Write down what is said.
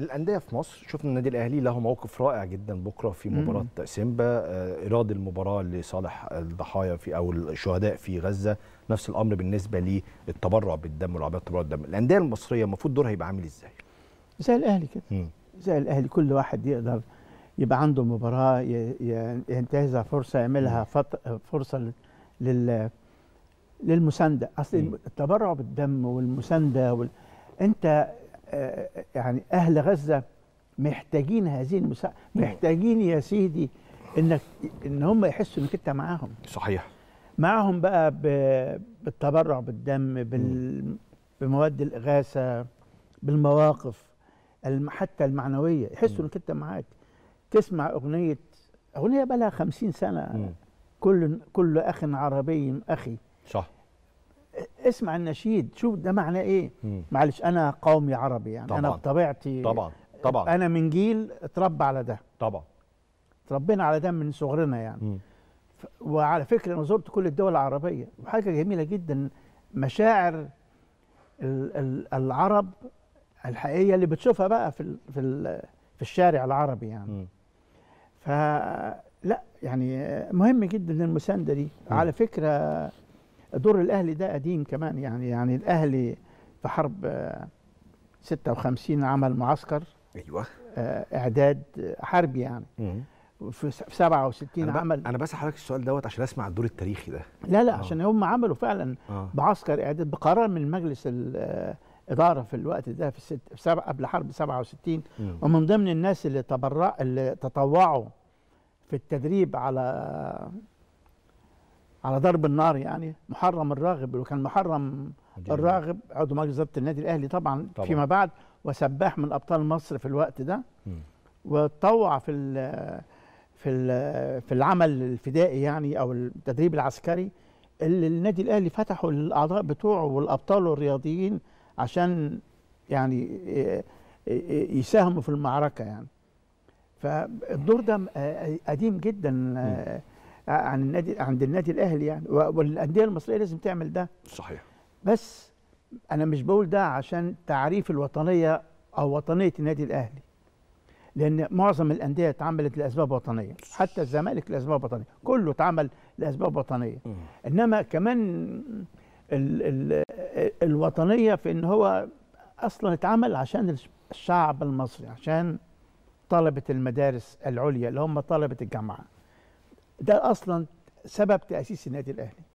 الأندية في مصر شفنا النادي الأهلي له موقف رائع جدا بكرة في مباراة سيمبا آه، إيراد المباراة لصالح الضحايا في أو الشهداء في غزة نفس الأمر بالنسبة للتبرع بالدم والعربيات تبرع بالدم الأندية المصرية المفروض دورها يبقى عامل إزاي زي الأهلي كده مم. زي الأهلي كل واحد يقدر يبقى عنده مباراة ينتهزها فرصة يعملها. فرصة لل للمساندة أصل مم. التبرع بالدم والمساندة وال... أنت يعني أهل غزة محتاجين هذه المساعده. محتاجين يا سيدي إنك إن هم يحسوا إنك أنت معاهم. صحيح. معاهم بقى بالتبرع بالدم بال... بمواد الإغاثة بالمواقف الم... حتى المعنوية. يحسوا. إنك أنت معاك. تسمع أغنية أغنية بقى لها 50 سنة. مم. كل كل أخ عربي أخي. صح. اسمع النشيد شوف ده معناه إيه. معلش أنا قومي عربي يعني أنا طبعاً. بطبيعتي طبعا طبعا أنا من جيل اتربى على ده طبعا اتربينا على ده من صغرنا يعني. ف- وعلى فكرة أنا زرت كل الدول العربية وحاجه جميلة جدا مشاعر ال- ال- العرب الحقيقية اللي بتشوفها بقى في ال في ال في الشارع العربي يعني. فلا يعني مهم جدا المساندة دي. على فكرة دور الأهلي ده قديم كمان يعني يعني الأهلي في حرب آه، 56 عمل معسكر أيوه آه، إعداد حربي يعني مم. في 67 أنا عمل. أنا بسال حضرتك السؤال دوت عشان أسمع الدور التاريخي ده لا لا آه. عشان هم عملوا فعلا آه معسكر إعداد بقرار من مجلس الاداره في الوقت ده في, الست في سبع قبل حرب 67 مم. ومن ضمن الناس اللي تبرع اللي تطوعوا في التدريب على على ضرب النار يعني محرم الراغب وكان محرم الراغب عضو مجلس اداره النادي الأهلي طبعا, طبعاً. فيما بعد وسباح من أبطال مصر في الوقت ده مم. وتطوع في ال في ال في العمل الفدائي يعني أو التدريب العسكري اللي النادي الأهلي فتحه للأعضاء بتوعه والأبطال والرياضيين عشان يعني يساهموا في المعركة يعني فالدور ده قديم جدا آه، عن النادي عند النادي الأهلي يعني. والأندية المصرية لازم تعمل ده. صحيح. بس أنا مش بقول ده عشان تعريف الوطنية أو وطنية النادي الأهلي. لأن معظم الأندية اتعملت لأسباب وطنية. حتى الزمالك لأسباب وطنية. كله اتعمل لأسباب وطنية. إنما كمان ال ال الوطنية في إن هو أصلا اتعمل عشان الش- الشعب المصري عشان طلبة المدارس العليا اللي هم طلبة الجامعة. ده أصلا سبب تأسيس النادي الأهلي.